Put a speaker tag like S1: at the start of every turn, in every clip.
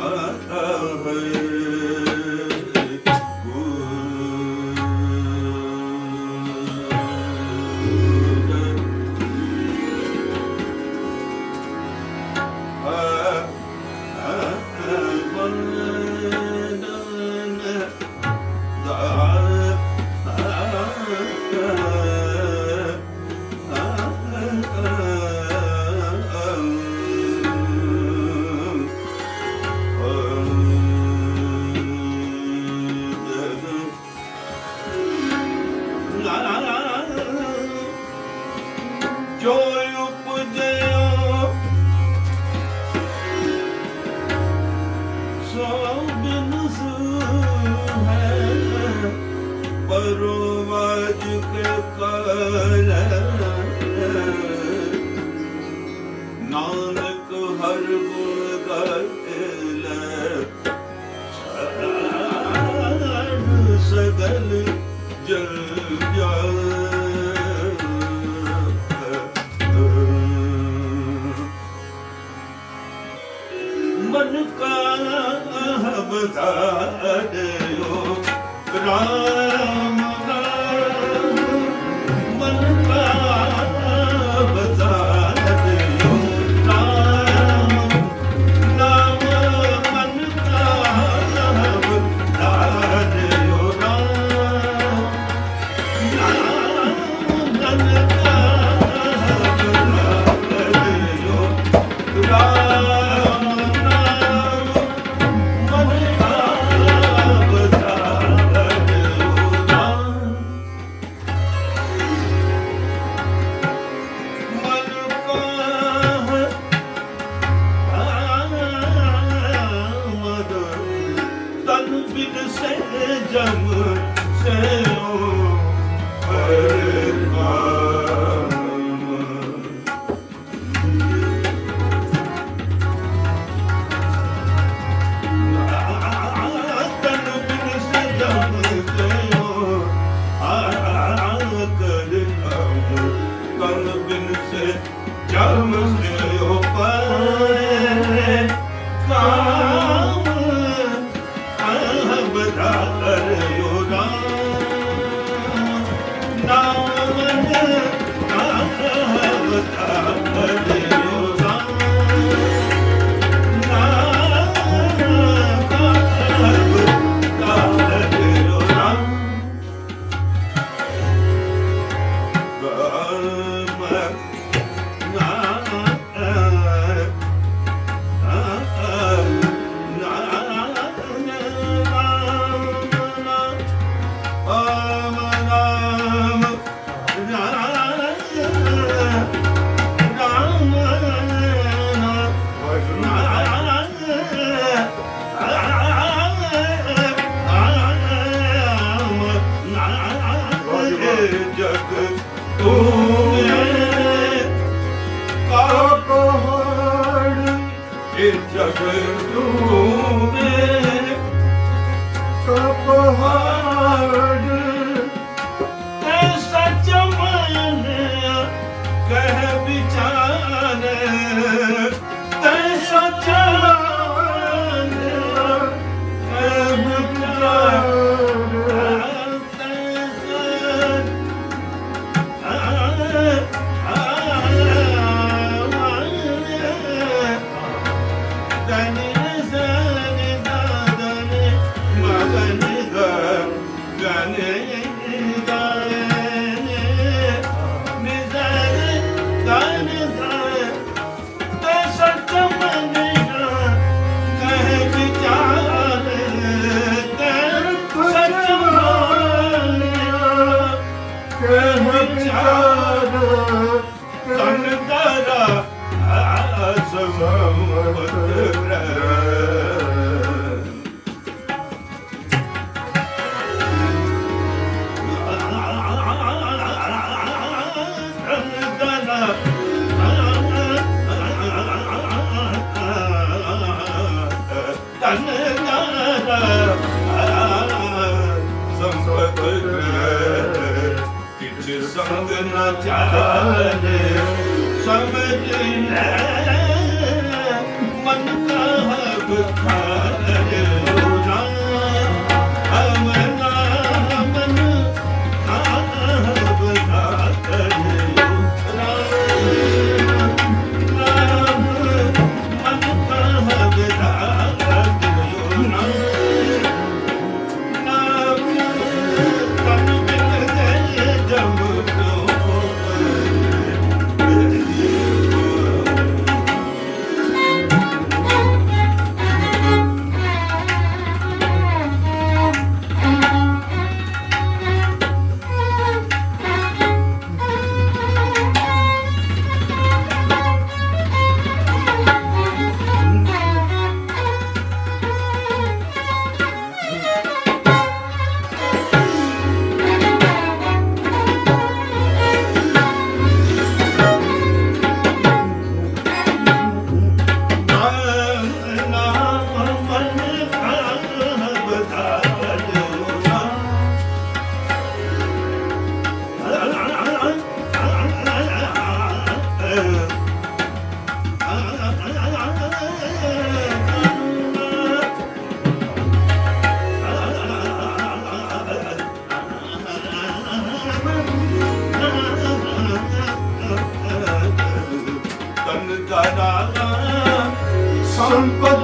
S1: Hakkı
S2: Sampath
S1: ਕਿਛ ਸੰਗ ਸਮਝ
S2: ਤਨ ਕਰਾ
S1: ਸੰਪਤ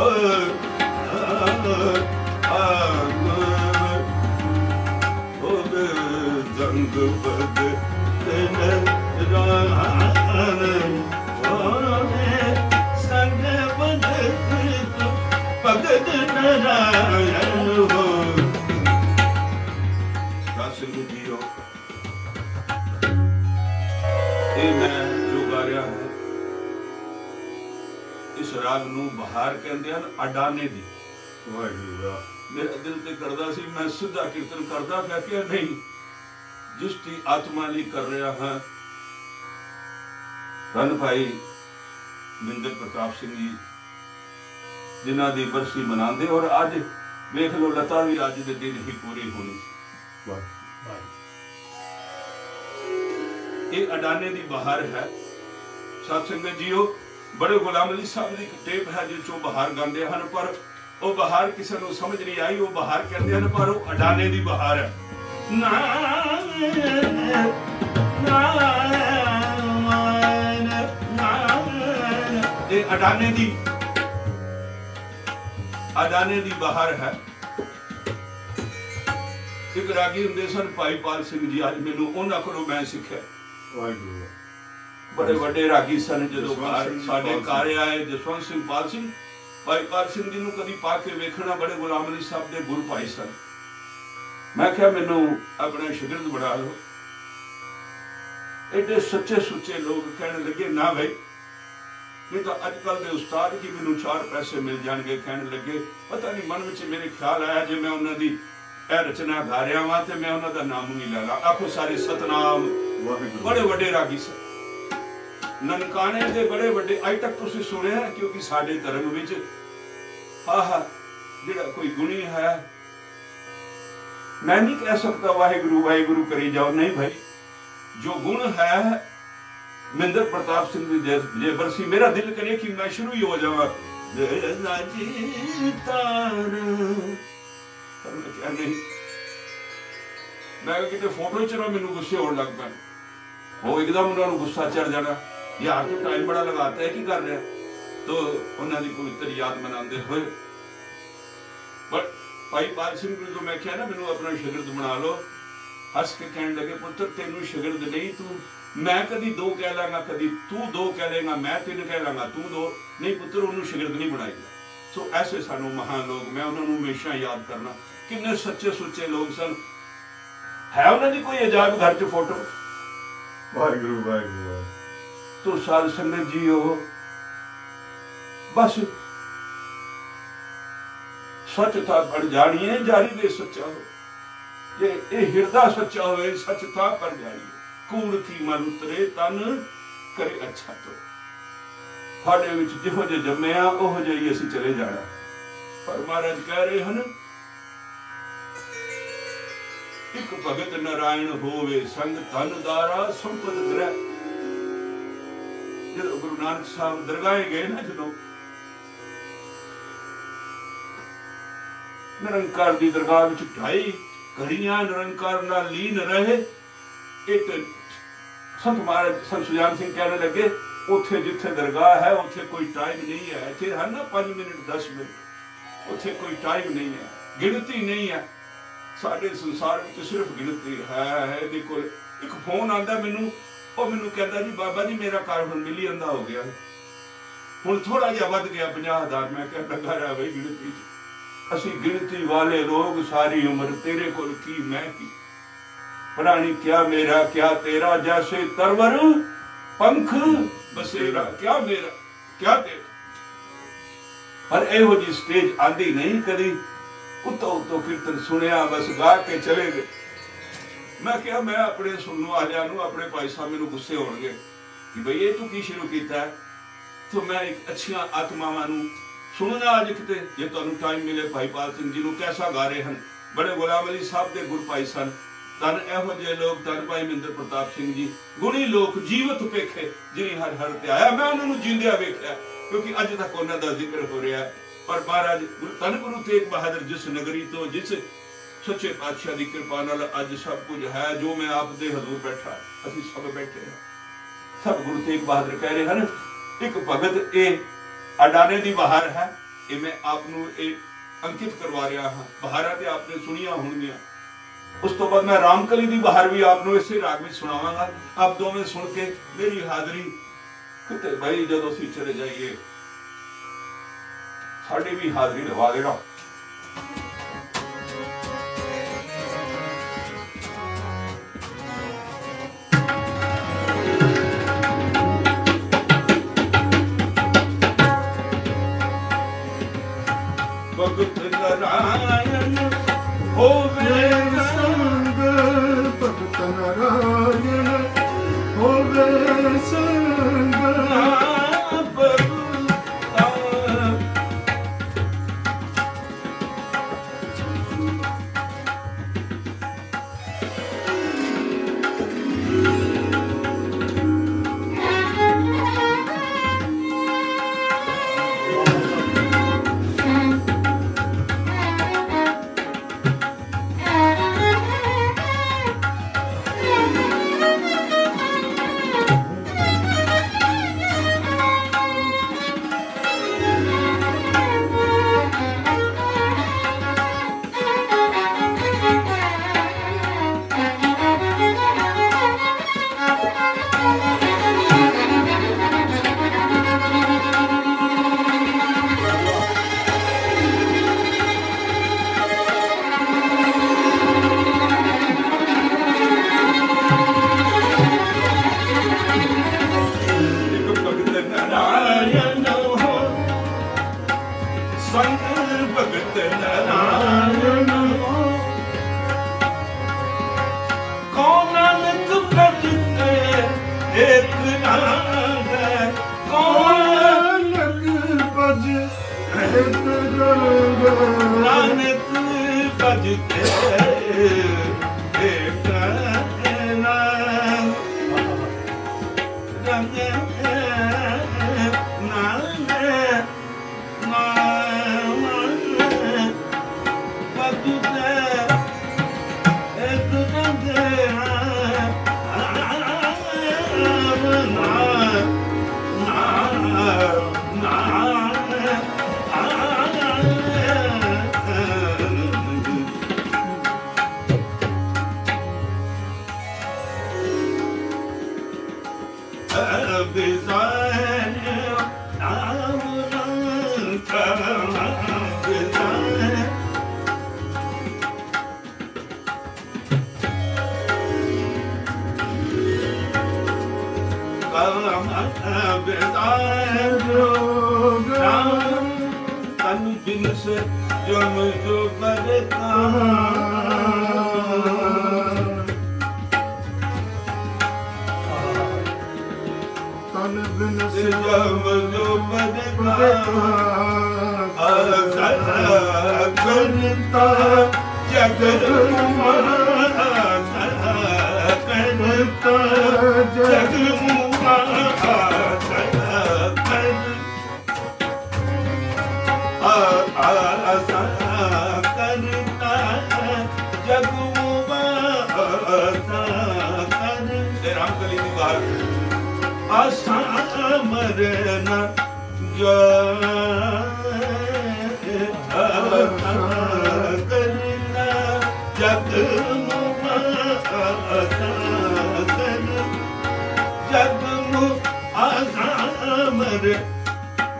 S1: ਜੰਗ ਨੂੰ ਬਹਾਰ ਕਹਿੰਦੇ ਹਨ ਅਡਾਨੇ ਦੀ।
S2: ਵਾਹਿਗੁਰੂ ਵਾਹ।
S1: ਮੇਰਾ ਦਿਲ ਤੇ ਕਰਦਾ ਸੀ ਮੈਂ ਸਿੱਧਾ ਕੀਰਤਨ ਕਰਦਾ ਮੈਂ ਕਿਹਾ ਨਹੀਂ ਜਿਸ ਦੀ ਆਤਮਾ ਲਈ ਕਰ ਰਿਹਾ ਹਾਂ। ਧੰਨ ਭਾਈ ਮਿੰਦਰ ਪ੍ਰਤਾਪ ਸਿੰਘ ਜੀ ਜਿਨ੍ਹਾਂ ਦੀ ਬਰਸੀ ਮਨਾਉਂਦੇ ਔਰ ਅੱਜ ਵੇਖ ਲਓ ਲਤਾ ਵੀ ਅੱਜ ਦੇ ਦਿਨ ਹੀ ਪੂਰੀ ਹੋਣੀ ਸੀ।
S2: ਵਾਹ
S1: ਇਹ ਅਡਾਨੇ ਦੀ ਬਹਾਰ ਹੈ। ਸਤ ਸੰਗਤ ਜੀਓ ਬੜੇ ਗੁਲਾਮ ਅਲੀ ਸਾਹਿਬ ਦੀ ਇੱਕ ਟੇਪ ਹੈ ਜਿਸ ਚੋਂ ਬਹਾਰ ਗਾਉਂਦੇ ਹਨ, ਪਰ ਉਹ ਬਹਾਰ ਕਿਸੇ ਨੂੰ ਸਮਝ ਨਹੀਂ ਆਈ, ਉਹ ਬਹਾਰ ਕਹਿੰਦੇ ਹਨ, ਪਰ ਉਹ ਅਡਾਨੇ ਦੀ ਬਹਾਰ ਹੈ। ਇਹ ਅਡਾਨੇ ਦੀ ਅਡਾਨੇ ਦੀ ਬਹਾਰ ਹੈ। ਇੱਕ ਰਾਗੀ ਹੁੰਦੇ ਸਨ, ਭਾਈ ਪਾਲ ਸਿੰਘ ਜੀ, ਅੱਜ ਮੈਨੂੰ ਉਹਨਾਂ ਕੋਲੋਂ ਮੈਂ ਸਿੱਖਿਆ।
S2: ਵਾਹਿਗੁਰੂ।
S1: ਬੜੇ ਵੱਡੇ ਰਾਗੀ ਸਨ ਜਦੋਂ ਸਾਡੇ ਘਰ ਆਏ ਜਸਵੰਤ ਸਿੰਘ ਪਾਲ ਸਿੰਘ। ਭਾਈ ਪਾਲ ਸਿੰਘ ਜੀ ਨੂੰ ਕਦੀ ਪਾ ਕੇ ਵੇਖਣਾ ਬੜੇ ਗੁਲਾਮ ਅਲੀ ਸਾਹਿਬ ਦੇ ਗੁਰੂ ਭਾਈ ਸਨ। ਮੈਂ ਕਿਹਾ ਮੈਨੂੰ ਆਪਣਾ ਸ਼ਾਗਿਰਦ ਬਣਾ ਲਓ ਐਡੇ ਸੱਚੇ ਸੁੱਚੇ ਲੋਕ ਕਹਿਣ ਲੱਗੇ ਨਾ ਭਾਈ ਨਹੀਂ ਤਾਂ ਅੱਜ ਕੱਲ ਦੇ ਉਸਤਾਦ ਕੀ ਮੈਨੂੰ ਚਾਰ ਪੈਸੇ ਮਿਲ ਜਾਣਗੇ। ਕਹਿਣ ਲੱਗੇ ਪਤਾ ਨਹੀਂ ਮਨ ਵਿੱਚ ਮੇਰੇ ਖਿਆਲ ਆਇਆ ਜੇ ਮੈਂ ਉਹਨਾਂ ਦੀ ਇਹ ਰਚਨਾ ਗਾ ਰਿਹਾ ਵਾਂ ਤੇ ਮੈਂ ਉਹਨਾਂ ਦਾ ਨਾਮ ਵੀ ਲੈ ਲਾ। ਆਖੋ ਸਾਰੇ ਸਤਨਾਮ।
S2: ਵਾਹਿਗੁਰੂ।
S1: ਬੜੇ ਵੱਡੇ ਰਾਗੀ ਸਨ। ਨਨਕਾਣੇ ਦੇ ਬੜੇ ਵੱਡੇ, ਅਜ ਤੱਕ ਤੁਸੀਂ ਸੁਣਿਆ ਕਿਉਂਕਿ ਸਾਡੇ ਧਰਮ ਵਿੱਚ ਆਹ ਜਿਹੜਾ ਕੋਈ ਗੁਣੀ ਹੈ, ਮੈਂ ਨਹੀਂ ਕਹਿ ਸਕਦਾ ਵਾਹਿਗੁਰੂ ਵਾਹਿਗੁਰੂ ਕਰੀ ਜਾਓ। ਨਹੀਂ ਭਾਈ, ਜੋ ਗੁਣ ਹੈ, ਮਹਿੰਦਰ ਪ੍ਰਤਾਪ ਸਿੰਘ ਦੀ ਜੇ ਜੇ ਬਰਸੀ, ਮੇਰਾ ਦਿਲ ਕਰੇ ਕਿ ਮੈਂ ਸ਼ੁਰੂ ਹੀ ਹੋ ਜਾਵਾਂ। ਦੇ ਨਾ ਜੀਤਾਨ ਪਰ ਮੈਂ ਕਿਹਾ ਨਹੀਂ। ਮੈਂ ਕਿਤੇ ਫੋਟੋ ਚ ਨਾ ਮੈਨੂੰ ਗੁੱਸੇ ਹੋਣ ਲੱਗ ਪੈਣ। ਉਹ ਇੱਕਦਮ ਉਹਨਾਂ ਨੂੰ ਗੁੱਸਾ ਚੜ ਜਾਣਾ। ਯਾਰ ਤੂੰ ਟਾਈਮ ਬੜਾ ਲਗਾਤਾ ਹੈ ਕੀ ਕਰ ਰਿਹਾ? ਤੋ ਉਹਨਾਂ ਦੀ ਪਵਿੱਤਰ ਯਾਦ ਮਨਾਉਂਦੇ ਹੋਏ। ਬਟ ਭਾਈ ਪਾਲ ਸਿੰਘ ਨੂੰ ਜੋ ਮੈਂ ਕਿਹਾ ਨਾ, ਮੈਨੂੰ ਆਪਣਾ ਸ਼ਾਗਿਰਦ ਬਣਾ ਲਓ। ਹੱਸ ਕੇ ਕਹਿਣ ਲੱਗੇ, ਪੁੱਤਰ, ਤੈਨੂੰ ਸ਼ਾਗਿਰਦ ਨਹੀਂ ਤੂੰ। ਮੈਂ ਕਦੀ ਦੋ ਕਹਿ ਲਾਂਗਾ, ਕਦੀ ਤੂੰ ਦੋ ਕਹਿ ਲੇਗਾ ਮੈਂ ਤਿੰਨ ਕਹਿ ਲਾਂਗਾ, ਤੂੰ ਦੋ। ਨਹੀਂ ਪੁੱਤਰ, ਉਹਨੂੰ ਸ਼ਾਗਿਰਦ ਨਹੀਂ ਬਣਾਏਗਾ ਸੋ ਐਸੇ ਸਾਨੂੰ ਮਹਾਨ ਲੋਕ, ਮੈਂ ਉਹਨਾਂ ਨੂੰ ਹਮੇਸ਼ਾ ਯਾਦ ਕਰਨਾ। ਕਿੰਨੇ ਸੱਚੇ ਸੁੱਚੇ ਲੋਕ ਸਨ। ਹੈ ਉਹਨਾਂ ਦੀ ਕੋਈ ਅਜਾਇਬ ਘਰ 'ਚ ਫੋਟੋ?
S2: ਵਾਹਿਗੁਰੂ ਵਾਹਿਗੁਰੂ।
S1: ਤੋ ਸਾਧ ਸੰਗਤ ਜੀ ਉਹ ਬਸ ਸੱਚਤਾ ਬਣ ਜਾਣੀ ਹੈ, ਜਾਰੀ ਦੇ ਸੱਚਾ ਹੋ। ਜੇ ਇਹ ਹਿਰਦਾ ਸੱਚਾ ਹੋਵੇ ਸੱਚਤਾ ਬਣ ਜਾਣੀ ਕੂੜ ਕੀ ਮਨ ਉਤਰੇ, ਤਨ ਕਰੇ ਅੱਛਾ ਤੋ। ਸਾਡੇ ਵਿੱਚ ਜਿਹੋ ਜਿਹੇ ਜੰਮਿਆ ਉਹੋ ਜਿਹੀ ਹੀ ਅਸੀਂ ਚਲੇ ਜਾਣਾ। ਪਰ ਮਹਾਰਾਜ ਕਹਿ ਰਹੇ ਹਨ, ਇੱਕ ਭਗਤ ਨਾਰਾਇਣ ਹੋਵੇ, ਸੰਗ ਤਨ ਦਾਰਾ ਸੰਪਦ ਗ੍ਰਹਿ ਜਦੋਂ ਗੁਰੂ ਨਾਨਕ ਸਾਹਿਬ ਦਰਗਾਹੇ ਗਏ ਨਾ ਜਦੋਂ, ਨਿਰੰਕਾਰ ਦੀ ਦਰਗਾਹ ਵਿੱਚ ਢਾਈ ਘੜੀਆਂ ਨਿਰੰਕਾਰ ਨਾਲ ਲੀਨ ਰਹੇ, ਇੱਕ ਸੰਤ ਮਹਾਰਾਜ ਸੰਤ ਸੁਜਾਨ ਸਿੰਘ ਕਹਿਣ ਲੱਗੇ, ਉੱਥੇ ਜਿੱਥੇ ਦਰਗਾਹ ਹੈ, ਉੱਥੇ ਕੋਈ ਟਾਈਮ ਨਹੀਂ ਹੈ। ਇੱਥੇ ਹਨ ਨਾ 5 ਮਿੰਟ 10 ਮਿੰਟ, ਉੱਥੇ ਕੋਈ ਟਾਈਮ ਨਹੀਂ ਹੈ। ਗਿਣਤੀ ਨਹੀਂ ਹੈ। ਸਾਡੇ ਸੰਸਾਰ ਵਿੱਚ ਸਿਰਫ ਗਿਣਤੀ ਹੈ। ਇਹਦੇ ਕੋਲ ਇੱਕ ਫੋਨ ਆਂਦਾ ਮੈਨੂੰ ਉਹ ਮੈਨੂੰ ਕਹਿੰਦਾ ਜੀ, ਬਾਬਾ ਜੀ, ਮੇਰਾ ਘਰ ਹੁਣ ਮਿਲੀਅਨ ਦਾ ਹੋ ਗਿਆ। ਹੁਣ ਥੋੜਾ ਜਿਹਾ ਵੱਧ ਗਿਆ 50000 ਮੈਂ ਕਹਿੰਦਾ ਲੱਗਾ ਰਿਹਾ ਬਈ, ਗਿਣਤੀ ਅਸੀਂ ਗਿਣਤੀ ਵਾਲੇ ਲੋਕ ਸਾਰੀ ਉਮਰ, ਤੇਰੇ ਕੋਲ ਕੀ, ਮੈਂ ਕੀ? ਪ੍ਰਾਣੀ, ਕਿਆ ਮੇਰਾ, ਕਿਆ ਤੇਰਾ, ਜੈਸੇ ਤਰਵਰ, ਪੰਖ, ਬਸੇਰਾ, ਕਿਆ ਮੇਰਾ, ਕਿਆ ਤੇਰਾ? ਪਰ ਇਹੋ ਜੀ ਸਟੇਜ ਆਂਦੀ ਨਹੀਂ ਕਦੀ। ਉਤੋਂ ਉਤੋਂ ਕੀਰਤਨ ਸੁਣਿਆ, ਬਸ ਗਾ ਕੇ ਚਲੇ ਗਏ। ਮੈਂ ਕਿਹਾ, ਮੈਂ ਆਪਣੇ ਸੁਣਨ ਵਾਲਿਆਂ ਨੂੰ, ਆਪਣੇ ਭਾਈ ਸਾਹਿਬ ਮੈਨੂੰ ਗੁੱਸੇ ਹੋਣਗੇ ਕਿ ਭਈ ਇਹ ਤੂੰ ਕੀ ਸ਼ੁਰੂ ਕੀਤਾ ਤੋ ਮੈਂ ਇੱਕ ਅੱਛੀਆਂ ਆਤਮਾਵਾਂ ਨੂੰ ਸੁਣਨਾ ਅੱਜ ਕਿਤੇ। ਜੇ ਤੁਹਾਨੂੰ ਟਾਈਮ ਮਿਲੇ ਭਾਈ ਪਾਲ ਸਿੰਘ ਜੀ ਨੂੰ, ਕੈਸਾ ਗਾ ਰਹੇ ਹਨ? ਬੜੇ ਗੁਲਾਮ ਅਲੀ ਸਾਹਿਬ ਦੇ ਗੁਰ ਭਾਈ ਸਨ। ਤਨ ਇਹੋ ਜਿਹੇ ਲੋਕ ਤਨ ਭਾਈ ਮਹਿੰਦਰ ਪ੍ਰਤਾਪ ਸਿੰਘ ਜੀ। ਗੁਣੀ ਲੋਕ, ਜੀਵਤ ਪੇਖੇ ਜਿਨੀ ਹਰ ਹਰ ਤੇ ਆਇਆ। ਮੈਂ ਉਹਨਾਂ ਨੂੰ ਜਿੰਦਿਆ ਵੇਖਿਆ, ਕਿਉਂਕਿ ਅੱਜ ਤੱਕ ਉਹਨਾਂ ਦਾ ਜ਼ਿਕਰ ਹੋ ਰਿਹਾ ਪਰ ਮਹਾਰਾਜ ਗੁਰੂ- ਧੰਨ ਗੁਰੂ ਤੇਗ ਬਹਾਦਰ ਜਿਸ ਨਗਰੀ ਤੋਂ, ਜਿਸ ਸੱਚੇ ਪਾਤਸ਼ਾਹ ਦੀ ਕਿਰਪਾ ਨਾਲ ਅੱਜ ਸਭ ਕੁਝ ਹੈ, ਜੋ ਮੈਂ ਆਪ ਦੇ ਹਜ਼ੂਰ ਬੈਠਾ ਅਸੀਂ ਸਭ ਬੈਠੇ ਹਾਂ। ਸਭ ਗੁਰੂ ਤੇਗ ਬਹਾਦਰ ਕਹਿ ਰਹੇ ਹਨ, ਇੱਕ ਭਗਤ ਇਹ ਅਡਾਨੇ ਦੀ ਬਹਾਰ ਹੈ, ਇਹ ਮੈਂ ਆਪ ਨੂੰ ਇਹ ਅੰਕਿਤ ਕਰਵਾ ਰਿਹਾ ਹਾਂ। ਬਹਾਰਾਂ ਤੇ ਆਪਨੇ ਸੁਣੀਆਂ ਹੋਣਗੀਆਂ। ਉਸ ਤੋਂ ਬਾਅਦ ਮੈਂ ਰਾਮਕਲੀ ਦੀ ਬਹਾਰ ਵੀ ਆਪ ਨੂੰ ਇਸੇ ਰਾਗ ਵਿੱਚ ਸੁਣਾਵਾਂਗਾ। ਆਪ ਦੋਵੇਂ ਸੁਣ ਕੇ ਮੇਰੀ ਹਾਜ਼ਰੀ ਕਿਤੇ ਭਾਈ ਜਦੋਂ ਅਸੀਂ ਚਲੇ ਜਾਈਏ, ਸਾਡੀ ਵੀ ਹਾਜ਼ਰੀ ਲਵਾ ਦੇਣਾ। ਹੋਵੇ ا ر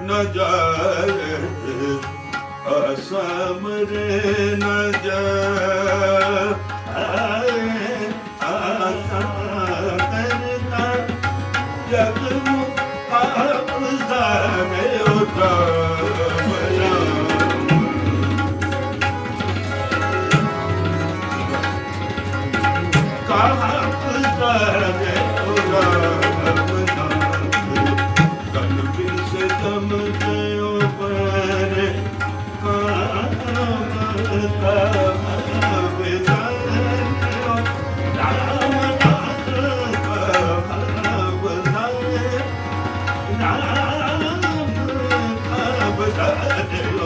S1: ਨ ਜਾਏ। Grazie.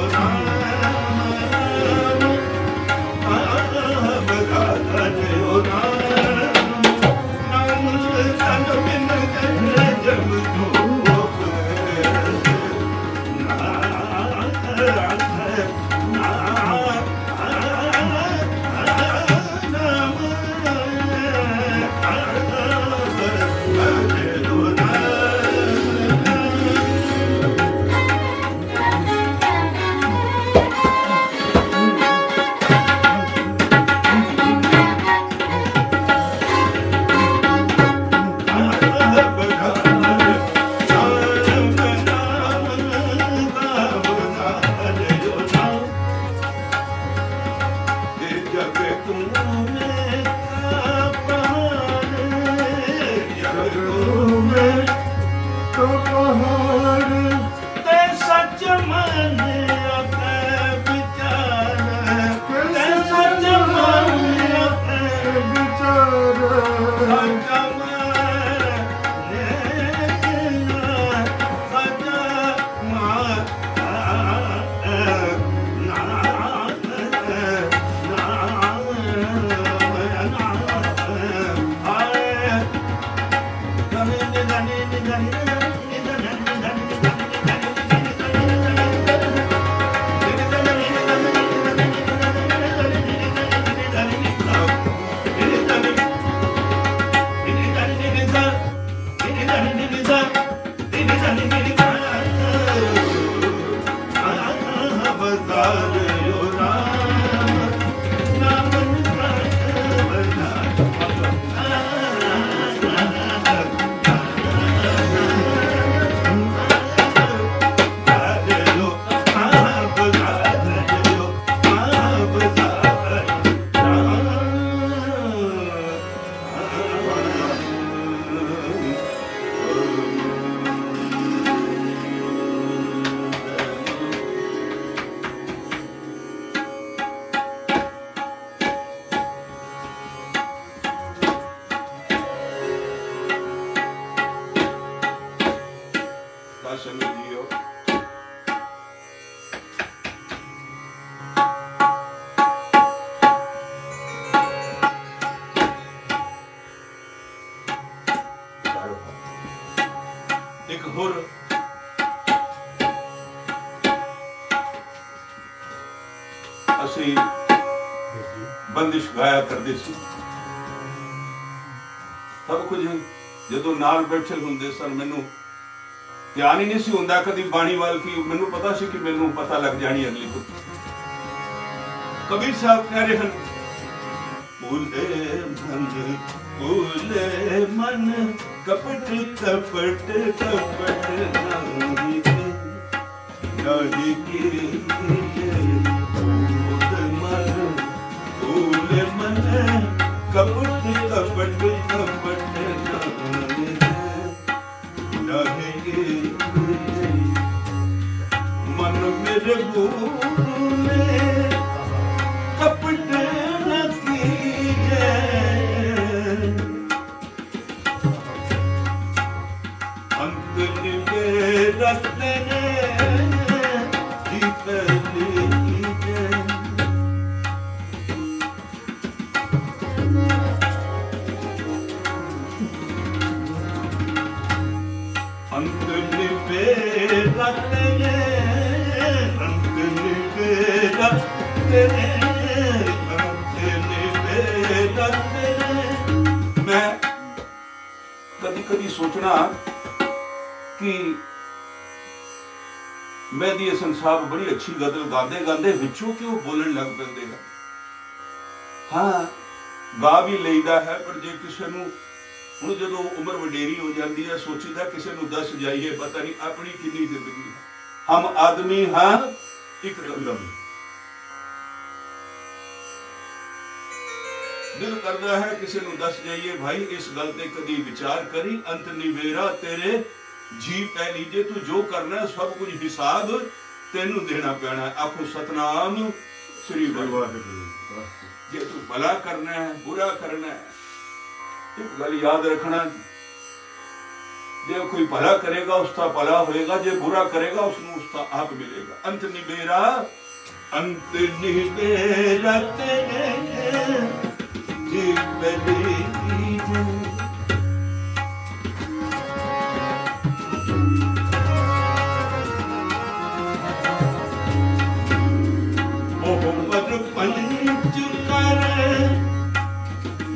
S1: ਗਾਇਆ ਕਰਦੇ ਸੀ। ਸਭ ਕੁਝ ਜਦੋਂ ਨਾਲ ਬੈਠੇ ਹੁੰਦੇ ਸਨ, ਮੈਨੂੰ ਧਿਆਨ ਹੀ ਨਹੀਂ ਸੀ ਹੁੰਦਾ ਕਦੀ ਬਾਣੀ ਵੱਲ ਕੀ ਮੈਨੂੰ ਪਤਾ ਸੀ ਕਿ ਮੈਨੂੰ ਪਤਾ ਲੱਗ ਜਾਣੀ ਅਗਲੀ ਤੋਂ ਕਬੀਰ ਸਾਹਿਬ ਕਹਿ ਰਹੇ ਹਨ, ਭੂਲੇ ਮਨ ਭੂਲੇ ਮਨ, ਕਪਟ ਕਪਟ ਕਪਟ ਨਹੀਂ ਅੱਛੀ ਗਜ਼ਲ ਗਾਉਂਦੇ ਗਾਉਂਦੇ ਵਿੱਚੋਂ ਕਿਉਂ ਬੋਲਣ ਲੱਗ ਪੈਂਦੇ ਹਨ? ਹਾਂ, ਗਾ ਵੀ ਲਈਦਾ ਹੈ, ਪਰ ਜੇ ਕਿਸੇ ਨੂੰ ਹੁਣ ਜਦੋਂ ਉਮਰ ਵਡੇਰੀ ਹੋ ਜਾਂਦੀ ਹੈ, ਸੋਚੀਦਾ ਕਿਸੇ ਨੂੰ ਦੱਸ ਜਾਈਏ, ਪਤਾ ਨਹੀਂ ਆਪਣੀ ਕਿੰਨੀ ਜ਼ਿੰਦਗੀ ਹੈ। ਹਮ ਆਦਮੀ ਹਾਂ, ਇੱਕ ਦਮ ਦਿਲ ਕਰਦਾ ਹੈ ਕਿਸੇ ਨੂੰ ਦੱਸ ਜਾਈਏ, ਭਾਈ ਇਸ ਗੱਲ ਤੇ ਕਦੀ ਵਿਚਾਰ ਕਰੀ, ਅੰਤ ਨਿਵੇਰਾ ਤੇਰੇ ਜੀ ਪੈ ਲੀਜੇ, ਤੂੰ ਜੋ ਕਰਨਾ ਸਭ ਕੁਝ ਹਿਸਾਬ ਤੈਨੂੰ ਦੇਣਾ ਪੈਣਾ। ਆਖੋ ਸਤਨਾਮ ਸ੍ਰੀ ਵਾਹਿਗੁਰੂ। ਜੇ ਤੂੰ ਭਲਾ ਕਰਨਾ ਹੈ ਬੁਰਾ ਕਰਨਾ ਹੈ ਇੱਕ ਗੱਲ ਯਾਦ ਰੱਖਣਾ ਜੇ ਕੋਈ ਭਲਾ ਕਰੇਗਾ ਉਸ ਦਾ ਭਲਾ ਹੋਏਗਾ। ਜੇ ਬੁਰਾ ਕਰੇਗਾ ਉਸ ਨੂੰ ਉਸ ਦਾ ਆਪ ਮਿਲੇਗਾ। ਅੰਤ ਨਿਬੇਰਾ ਅੰਤ ਨਿਬੇਰਾ ਤੇਰੇ ਜੀ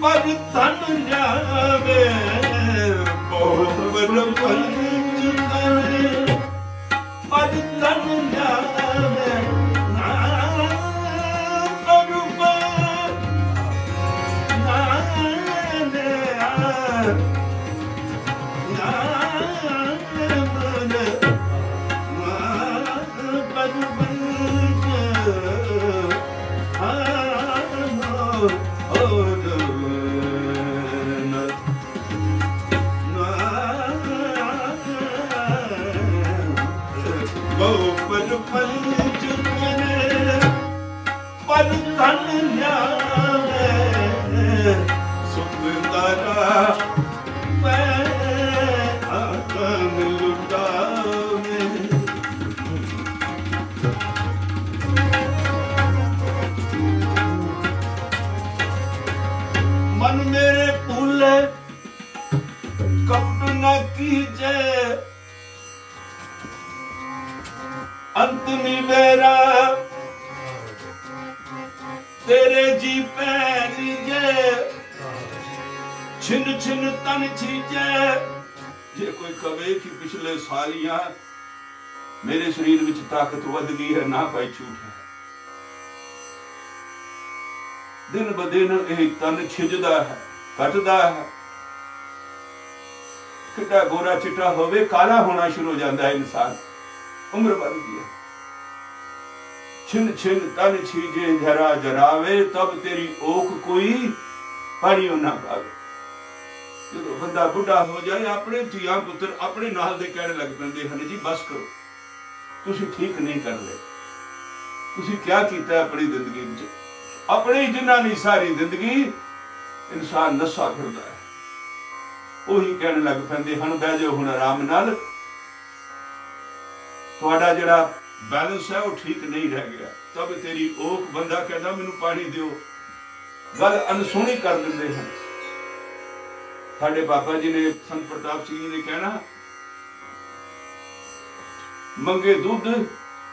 S1: ਪਰ ਤਨ ਜਾਵੇ ਮੋਹਮਦ ਪੰਚ ਅੰਤ ਨਿਵੇਰਾ ਤੇਰੇ ਜੀ ਪੈ ਲੀਜੈ ਛਿਨ ਛਿਨ ਤਨ ਛੀਜੈ। ਜੇ ਕੋਈ ਕਵੇ ਕਿ ਪਿਛਲੇ ਸਾਲੀਆਂ ਮੇਰੇ ਸਰੀਰ ਵਿੱਚ ਤਾਕਤ ਵੱਧ ਗਈ ਹੈ, ਨਾ ਭਾਈ ਝੂਠ ਹੈ। ਦਿਨ ਬ ਦਿਨ ਇਹ ਤਨ ਛਿਜਦਾ ਹੈ, ਘਟਦਾ ਹੈ। ਕਿੱਡਾ ਗੋਰਾ ਚਿੱਟਾ ਹੋਵੇ ਕਾਲਾ ਹੋਣਾ ਸ਼ੁਰੂ ਹੋ ਜਾਂਦਾ ਹੈ ਇਨਸਾਨ? ਉਮਰ ਵੱਧਦੀ ਹੈ। ਛਿਨ ਛਿਨ ਤਨ ਛੀਜੇ ਜਰਾ ਜਰਾਵੇ, ਤਬ ਤੇਰੀ ਓਖ ਕੋਈ ਪਾਣੀ ਨਾ ਪਾਵੇ ਜਦੋਂ ਬੰਦਾ ਬੁੱਢਾ ਹੋ ਜਾਏ, ਆਪਣੇ ਧੀਆਂ ਪੁੱਤਰ ਆਪਣੇ ਨਾਲ ਦੇ ਕਹਿਣ ਲੱਗ ਪੈਂਦੇ ਹਨ, ਜੀ, ਬਸ ਕਰੋ। ਤੁਸੀਂ ਠੀਕ ਨਹੀਂ ਕਰ ਰਹੇ। ਤੁਸੀਂ ਕੀ ਕੀਤਾ ਆਪਣੀ ਜ਼ਿੰਦਗੀ ਵਿੱਚ? ਆਪਣੀ ਜਿੰਨਾ ਨਹੀਂ ਸਾਰੀ ਜ਼ਿੰਦਗੀ ਇਨਸਾਨ ਨਸ਼ਾ ਫਿਰਦਾ ਹੈ। ਉਹੀ ਕਹਿਣ ਲੱਗ ਪੈਂਦੇ ਹਨ, ਬਹਿ ਜਾਓ ਹੁਣ ਆਰਾਮ ਨਾਲ। ਤੁਹਾਡਾ ਜਿਹੜਾ ਬੈਲੈਂਸ ਹੈ ਉਹ ਠੀਕ ਨਹੀਂ ਰਹਿ ਗਿਆ। ਤਬ ਤੇਰੀ ਓਖ ਬੰਦਾ ਕਹਿੰਦਾ ਮੈਨੂੰ ਪਾਣੀ ਦਿਓ। ਗੱਲ ਅਨਸੁਣੀ ਕਰ ਦਿੰਦੇ ਹਨ। ਸਾਡੇ ਬਾਬਾ ਜੀ ਨੇ ਸੰਤ ਪ੍ਰਤਾਪ ਸਿੰਘ ਜੀ ਨੇ ਕਹਿਣਾ ਮੰਗੇ ਦੁੱਧ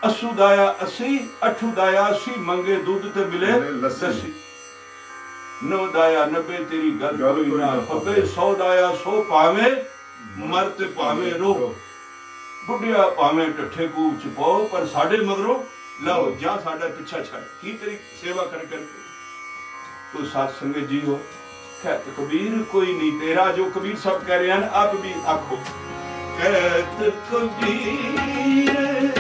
S1: ਅਸੂ ਦਾਇਆ 80 ਅਠੂ ਦਾਇਆ 80 ਮੰਗੇ ਦੁੱਧ ਤੇ ਮਿਲੇ
S2: ਲੱਸੀ।
S1: ਨੋ ਦਾਇਆ 90 ਤੇਰੀ ਗੱਲ ਕੋਈ ਨਾ ਫੱਬੇ
S2: ਫੱਬੇ।
S1: 100 ਦਾਇਆ 100 ਪਾਵੇਂ ਮਰ ਤੇ ਭਾਵੇਂ ਰੋ। ਬੁੱਢਿਆ ਭਾਵੇਂ ਟੱਠੇ ਕੂਪ ਚ ਪਾਓ, ਪਰ ਸਾਡੇ ਮਗਰੋਂ ਲਓ, ਜਾਂ ਸਾਡਾ ਪਿੱਛਾ ਛੱਡ। ਕੀ ਤੇਰੀ ਸੇਵਾ ਕਰ ਕਰਕੇ ਤੋ ਸਾਧ ਸੰਗਤ ਜੀ ਹੋ। ਕਹਿਤ ਕਬੀਰ ਕੋਈ ਨਹੀਂ, ਤੇਰਾ ਜੋ ਕਬੀਰ ਸਭ ਕਹਿ ਰਹੇ ਹਨ, ਆਪ ਵੀ ਆਖੋ। ਕਹਿਤ ਕਬੀਰ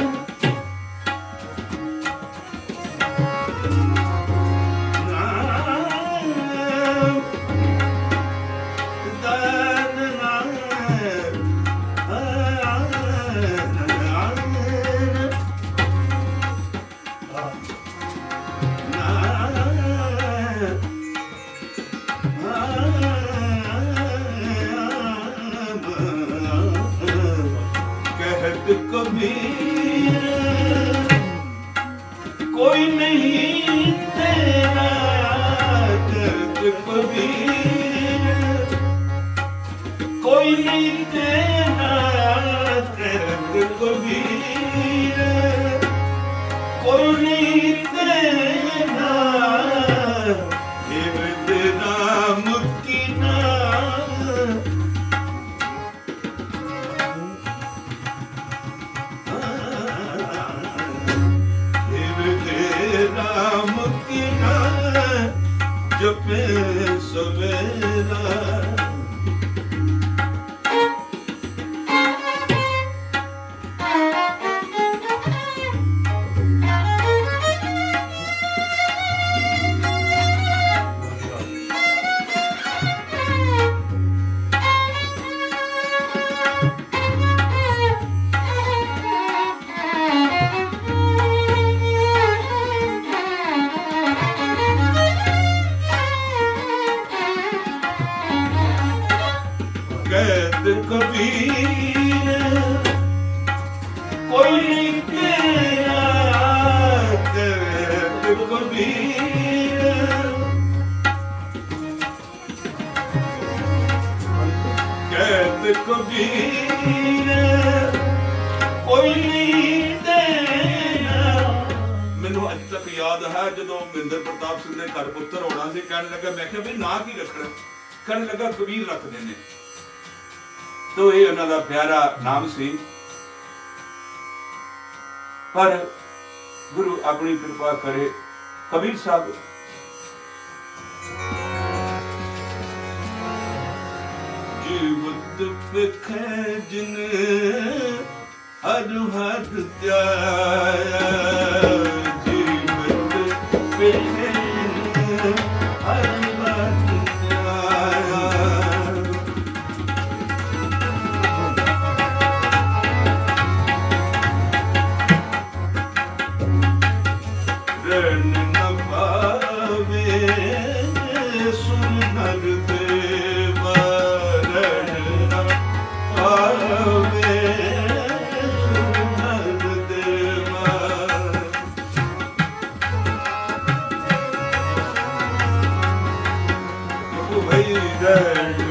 S1: ਕਬੀਰ ਰੱਖਦੇ ਨੇ। ਤੋ ਇਹ ਉਹਨਾਂ ਦਾ ਪਿਆਰਾ ਨਾਮ ਸੀ। ਪਰ ਗੁਰੂ ਆਪਣੀ ਕਿਰਪਾ ਕਰੇ, ਕਬੀਰ ਸਾਹਿਬ। ਜੀਵਤ ਵਿਖੇ ਜਿਨ ਹਰ ਹਰ ਧਿਆਇਆ ਜੀਵਤ ਵਿਖੇ ਹਰ ਭਈ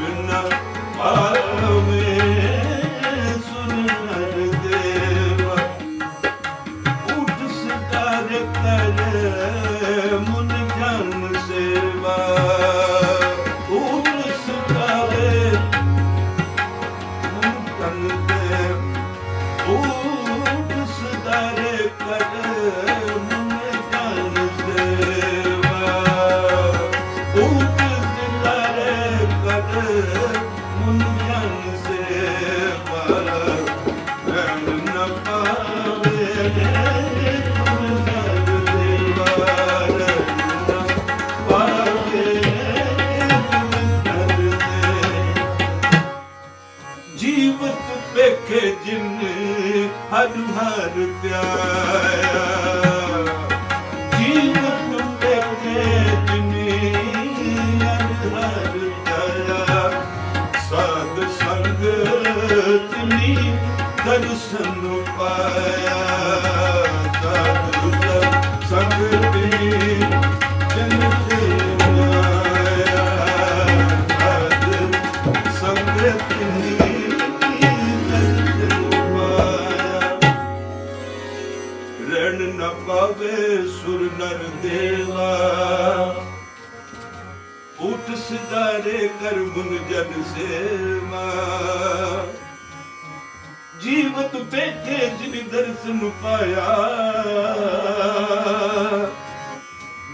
S1: जिन दर्शन पाया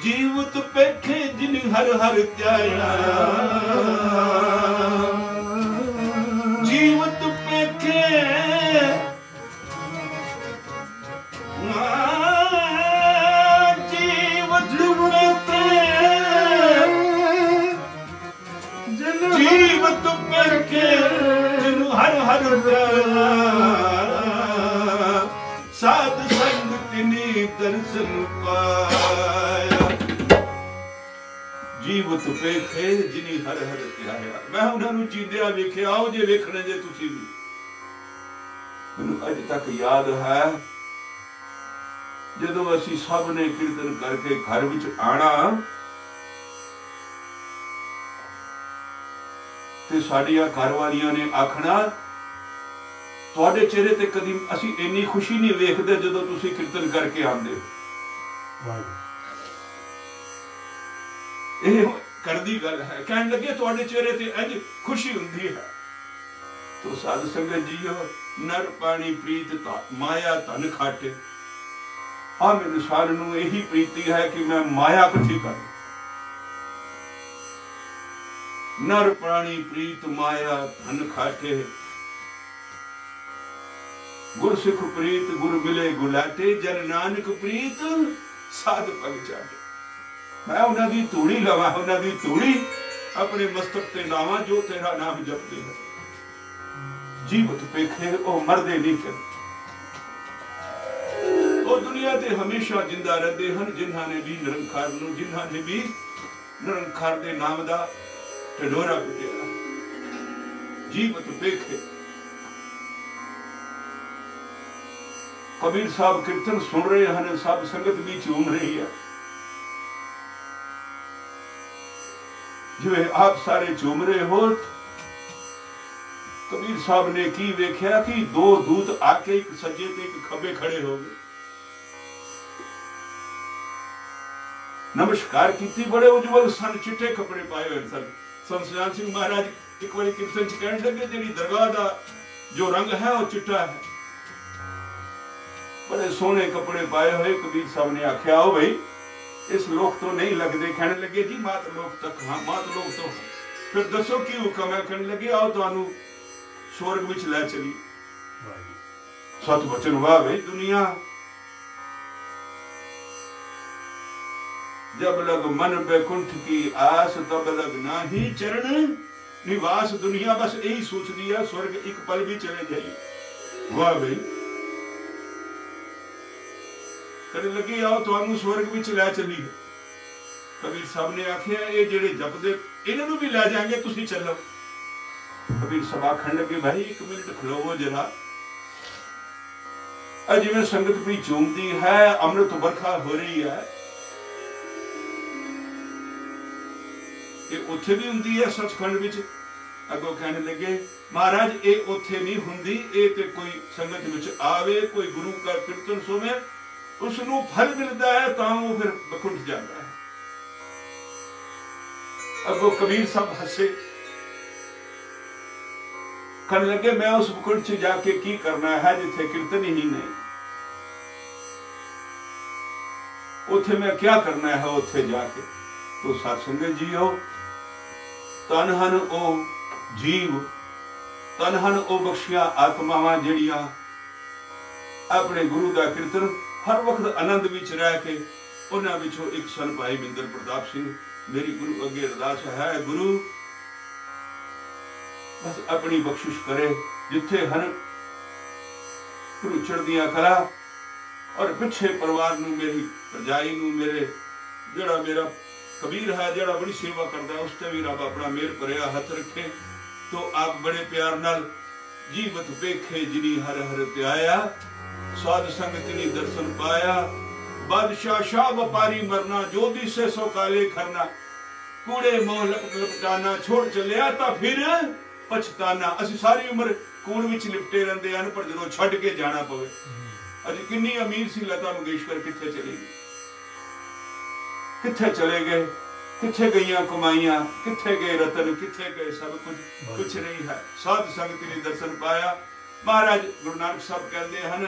S1: जीवत पेखे जिन हर हर त्याया जीवत ਤਿਨੀ ਦਰਸ਼ਨ ਪਾਇਆ ਜੀਵਤ ਪੇਖੇ ਜਿਨੀ ਹਰ ਹਰ ਧਿਆਇਆ। ਮੈਂ ਉਹਨਾਂ ਨੂੰ ਜੀਂਦਿਆਂ ਵੇਖਿਆ, ਆਓ ਜੇ ਵੇਖਣੇ ਜੇ ਤੁਸੀਂ ਵੀ। ਮੈਨੂੰ ਅੱਜ ਤੱਕ ਯਾਦ ਹੈ, ਜਦੋਂ ਅਸੀਂ ਸਭ ਨੇ ਕੀਰਤਨ ਕਰਕੇ ਘਰ ਵਿੱਚ ਆਣਾ, ਤੇ ਸਾਡੀਆਂ ਘਰ ਵਾਲੀਆਂ ਨੇ ਆਖਣਾ ਤੁਹਾਡੇ ਚਿਹਰੇ ਤੇ ਕਦੀ ਅਸੀਂ ਇੰਨੀ ਖੁਸ਼ੀ ਨਹੀਂ ਵੇਖਦੇ ਜਦੋਂ ਤੁਸੀਂ ਕੀਰਤਨ ਕਰਕੇ ਆਉਂਦੇ ਹੋ। ਇਹ ਕਰਦੀ ਗੱਲ ਹੈ। ਕਹਿਣ ਲੱਗੇ ਤੁਹਾਡੇ ਚਿਹਰੇ ਤੇ ਇੰਜ ਖੁਸ਼ੀ ਹੁੰਦੀ ਹੈ। ਤੋ ਸਾਧ ਸੰਗਤ ਜੀਓ ਨਰ ਪਾਣੀ ਪ੍ਰੀਤ ਤਾ ਮਾਇਆ ਧਨ ਖਾਟੇ। ਆ ਮੇਰੇ ਸਾਲ ਨੂੰ ਇਹੀ ਪ੍ਰੀਤੀ ਹੈ ਕਿ ਮੈਂ ਮਾਇਆ ਇਕੱਠੀ ਕਰਾਂ। ਨਰ ਪ੍ਰਾਣੀ ਪ੍ਰੀਤ ਮਾਇਆ ਧਨ ਖਾਟੇ। ਗੁਰ ਸਿੱਖ ਪ੍ਰੀਤ, ਗੁਰ ਮਿਲੇ ਗੁਲਾਟੇ, ਜਨ ਨਾਨਕ ਪ੍ਰੀਤ, ਸਾਧ ਪਗ ਚਾਟੇ ਮੈਂ ਉਹਨਾਂ ਦੀ ਧੂੜੀ ਲਵਾਂ, ਉਹਨਾਂ ਦੀ ਧੂੜੀ ਆਪਣੇ ਮਸਤਕ ਤੇ ਲਾਵਾਂ, ਜੋ ਤੇਰਾ ਨਾਮ ਜਪਦੇ ਹਨ ਜੀਵਤ ਪੇਖੇ, ਉਹ ਮਰਦੇ ਨਹੀਂ ਕਰ ਉਹ ਦੁਨੀਆ ਤੇ ਹਮੇਸ਼ਾ ਜਿੰਦਾ ਰਹਿੰਦੇ ਹਨ, ਜਿਨ੍ਹਾਂ ਨੇ ਵੀ ਨਿਰੰਕਾਰ ਨੂੰ, ਜਿਨ੍ਹਾਂ ਨੇ ਵੀ ਨਿਰੰਕਾਰ ਦੇ ਨਾਮ ਦਾ ਢਡੋਰਾ ਪਿਟਿਆ ਜੀਵਤ ਪੇਖੇ ਕਬੀਰ ਸਾਹਿਬ ਕੀਰਤਨ ਸੁਣ ਰਹੇ ਹਨ, ਸਭ ਸੰਗਤ ਵੀ ਝੂਮ ਰਹੀ ਹੈ। ਜਿਵੇਂ ਆਪ ਸਾਰੇ ਝੂਮ ਰਹੇ ਹੋ, ਕਬੀਰ ਸਾਹਿਬ ਨੇ ਕੀ ਵੇਖਿਆ ਕਿ ਦੋ ਦੂਤ ਆ ਕੇ ਇੱਕ ਸੱਜੇ ਤੇ ਇੱਕ ਖੱਬੇ ਖੜੇ ਹੋ ਗਏ। ਨਮਸਕਾਰ ਕੀਤੀ, ਬੜੇ ਉਜਵਲ ਸਨ, ਚਿੱਟੇ ਕੱਪੜੇ ਪਾਏ ਹੋਏ ਸਨ। ਸੰਸਜਾਨ ਸਿੰਘ ਮਹਾਰਾਜ ਇੱਕ ਵਾਰੀ ਕੀਰਤਨ ਚ ਕਹਿਣ ਲੱਗੇ, ਜਿਹੜੀ ਦਰਗਾਹ ਦਾ ਜੋ ਰੰਗ ਹੈ, ਉਹ ਚਿੱਟਾ ਹੈ। ਬੜੇ ਸੋਹਣੇ ਕੱਪੜੇ ਪਾਏ ਹੋਏ, ਕਬੀਰ ਸਾਹਿਬ ਨੇ ਆਖਿਆ ਉਹ ਭਈ ਇਸ ਲੋਕ ਤੋਂ ਨਹੀਂ ਲੱਗਦੇ। ਕਹਿਣ ਲੱਗੇ, ਜੀ, ਮਾਤ ਲੋਕ ਤੱਕ, ਹਾਂ, ਮਾਤ ਲੋਕ ਤੋਂ। ਫਿਰ ਦੱਸੋ ਕੀ ਹੁਕਮ ਹੈ? ਕਹਿਣ ਲੱਗੇ, ਆਓ ਤੁਹਾਨੂੰ ਸਵਰਗ ਵਿੱਚ ਲੈ ਚਲੀ। ਸਤ ਬਚਨ ਵਾਹ ਭਈ ਦੁਨੀਆ। ਜਬ ਲਗ ਮਨ ਬੇਕੁੰਠ ਕੀ ਆਸ, ਤਬ ਲਗ ਨਾਹੀ ਚਰਨ। ਨਿਵਾਸ ਦੁਨੀਆ ਬਸ ਇਹੀ ਸੋਚਦੀ ਆ, ਸਵਰਗ ਇੱਕ ਪਲ ਵੀ ਚਲੇ ਜਾਈ ਵਾਹ ਭਈ ਕਦੇ ਲੱਗੀ ਆਓ ਤੁਹਾਨੂੰ ਸਵਰਗ ਵਿੱਚ ਲੈ ਚੱਲੀਏ ਕਬੀਰ ਸਾਹਿਬ ਨੇ ਆਖਿਆ, ਇਹ ਜਿਹੜੇ ਜਪਦੇ ਇਹਨਾਂ ਨੂੰ ਵੀ ਲੈ ਜਾਾਂਗੇ, ਤੁਸੀਂ ਚੱਲੋ। ਕਬੀਰ ਸਾਹਿਬ ਆਖਣ ਲੱਗੇ ਭਾਈ, ਇੱਕ ਮਿੰਟ ਖਲੋਵੋ ਜਰਾ। ਆ ਜਿਵੇਂ ਸੰਗਤ ਵੀ ਝੂਮਦੀ ਹੈ, ਅੰਮ੍ਰਿਤ ਵਰਖਾ ਹੋ ਰਹੀ ਹੈ। ਇਹ ਉੱਥੇ ਵੀ ਹੁੰਦੀ ਹੈ ਸੱਚਖੰਡ ਵਿੱਚ? ਅੱਗੋਂ ਕਹਿਣ ਲੱਗੇ, ਮਹਾਰਾਜ, ਇਹ ਉੱਥੇ ਨਹੀਂ ਹੁੰਦੀ, ਇਹ ਤੇ ਕੋਈ ਸੰਗਤ ਵਿੱਚ ਆਵੇ, ਕੋਈ ਗੁਰੂ ਦਾ ਕੀਰਤਨ ਸੁਣੇ ਉਸ ਨੂੰ ਫਲ ਮਿਲਦਾ ਹੈ ਤਾਂ ਉਹ ਫਿਰ ਬਖੁੱਟ ਜਾਂਦਾ ਹੈ। ਅੱਗੋਂ ਕਬੀਰ ਸਾਹਿਬ ਹੱਸੇ। ਕਰਨ ਲੱਗੇ, ਮੈਂ ਉਸ ਬਖੁੱਟ 'ਚ ਜਾ ਕੇ ਕੀ ਕਰਨਾ ਹੈ? ਜਿੱਥੇ ਕੀਰਤਨ ਹੀ ਨਹੀਂ। ਉੱਥੇ ਮੈਂ ਕੀ ਕਰਨਾ ਹੈ? ਉੱਥੇ ਜਾ ਕੇ ਤੋ ਸਤਸੰਗ ਸੰਗਤ ਜੀਓ। ਤਨ ਹਨ ਉਹ ਜੀਵ, ਤਨ ਹਨ ਉਹ ਬਖਸ਼ੀਆਂ ਆਤਮਾਵਾਂ ਜਿਹੜੀਆਂ ਆਪਣੇ ਗੁਰੂ ਦਾ ਕੀਰਤਨ ਹਰ ਵਕਤ ਆਨੰਦ ਵਿੱਚ ਰਹਿ ਕੇ ਉਹਨਾਂ ਵਿੱਚੋਂ ਇੱਕ ਸਨ ਭਾਈ ਮਿੰਦਰ ਪ੍ਰਤਾਪ ਸਿੰਘ। ਮੇਰੀ ਗੁਰੂ ਅੱਗੇ ਅਰਦਾਸ ਹੈ, ਗੁਰੂ, ਬਸ ਆਪਣੀ ਬਖਸ਼ਿਸ਼ ਕਰੇ, ਜਿੱਥੇ ਹਨ ਗੁਰੂ ਚੜਦੀਆਂ ਕਲਾ ਔਰ ਪਿੱਛੇ ਪਰਿਵਾਰ ਨੂੰ ਮੇਰੀ ਪਰਜਾਈ ਨੂੰ ਮੇਰੇ, ਜਿਹੜਾ ਮੇਰਾ ਕਬੀਰ ਹੈ, ਜਿਹੜਾ ਬੜੀ ਸੇਵਾ ਕਰਦਾ, ਉਸ ਤੇ ਵੀ ਰੱਬ ਆਪਣਾ ਮਿਹਰ ਭਰਿਆ ਹੱਥ ਰੱਖੇ, ਤੋ ਆਪ ਬੜੇ ਪਿਆਰ ਨਾਲ ਜੀਵਤ ਵੇਖੇ, ਜਿਨੀ ਹਰ ਹਰ ਧਿਆਇਆ ਸਾਧ ਸੰਗਤ ਨੀ ਦਰਸ਼ਨ ਪਾਇਆ। ਬਾਦਸ਼ਾਹ ਸ਼ਾਹ ਵਪਾਰੀ ਮਰਨਾ ਜੋ ਦਿਸੇ ਸੋ ਕਾਲੇ ਖਰਨਾ ਕੂੜੇ ਮੋਹ ਲਪ- ਛੋੜ ਚੱਲਿਆ ਤਾਂ ਫਿਰ ਪਛਤਾਨਾ। ਅਸੀਂ ਸਾਰੀ ਉਮਰ ਕੂੜ ਵਿੱਚ ਲਿਪਟੇ ਰਹਿੰਦੇ ਹਨ ਪਰ ਜਦੋਂ ਛੱਡ ਕੇ ਜਾਣਾ ਪਵੇ ਅੱਜ ਕਿੰਨੀ ਅਮੀਰ ਸੀ, ਲਤਾ ਮੰਗੇਸ਼ਕਰ ਕਿੱਥੇ ਚਲੀ ਗਈ ਕਿੱਥੇ ਚਲੇ ਗਏ? ਕਿੱਥੇ ਗਈਆਂ ਕਮਾਈਆਂ? ਕਿੱਥੇ ਗਏ ਰਤਨ? ਕਿੱਥੇ ਗਏ ਸਭ ਕੁਝ? ਕੁਝ ਨਹੀਂ ਹੈ। ਸਾਧ ਸੰਗਤ ਨੇ ਦਰਸ਼ਨ ਪਾਇਆ। ਮਹਾਰਾਜ ਗੁਰੂ ਨਾਨਕ ਸਾਹਿਬ ਕਹਿੰਦੇ ਹਨ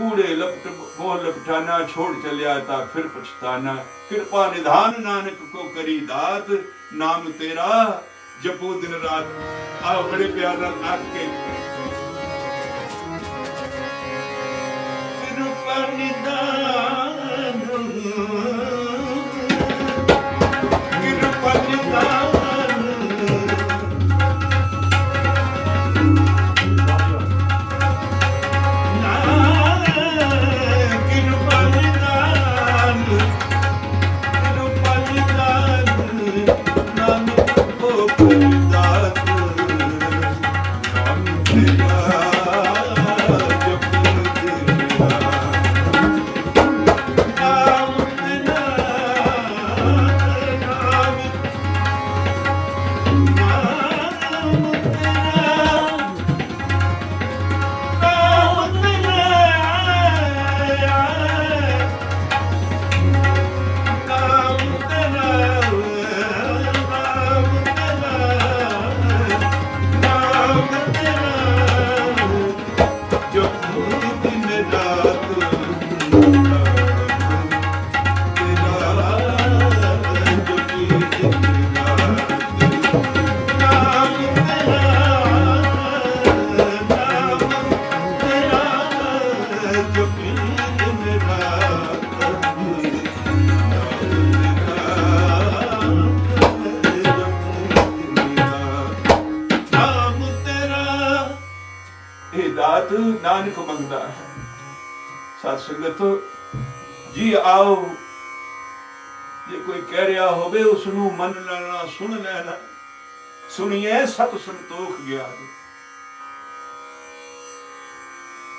S1: ਕੂੜੇ ਲਪਟ ਮੋਹ ਲਪਟਾਨਾ, ਛੋੜ ਚਲਿਆ ਤਾਂ ਫਿਰ ਪਛਤਾਨਾ। ਕਿਰਪਾ ਨਿਧਾਨ ਨਾਨਕ ਕੋ ਕਰੀ ਦਾਤ, ਨਾਮ ਤੇਰਾ ਜਪੋ ਦਿਨ ਰਾਤ। ਆ ਬੜੇ ਪਿਆਰ ਨਾਲ ਆਖ ਕੇ। ਕਿਰਪਾ ਨਿਧਾਨ ਸੰਗਤ, ਜੀ ਆਓ। ਜੇ ਕੋਈ ਕਹਿ ਰਿਹਾ ਹੋਵੇ ਉਸ ਨੂੰ ਮੰਨ ਲੈਣਾ, ਸੁਣ ਲੈਣਾ। ਸੁਣੀਏ ਸਤ ਸੰਤੋਖ ਗਿਆ